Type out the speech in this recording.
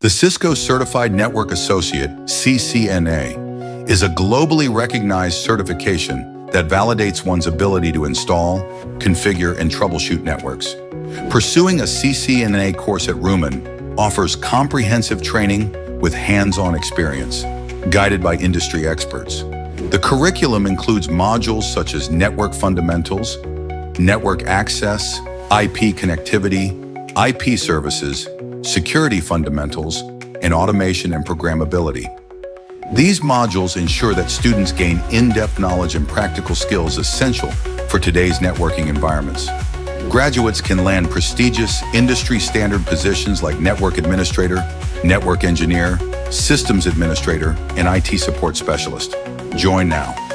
The Cisco Certified Network Associate, CCNA, is a globally recognized certification that validates one's ability to install, configure, and troubleshoot networks. Pursuing a CCNA course at Rooman offers comprehensive training with hands-on experience, guided by industry experts. The curriculum includes modules such as network fundamentals, network access, IP connectivity, IP services, security fundamentals, and automation and programmability. These modules ensure that students gain in-depth knowledge and practical skills essential for today's networking environments. Graduates can land prestigious industry-standard positions like network administrator, network engineer, systems administrator, and IT support specialist. Join now.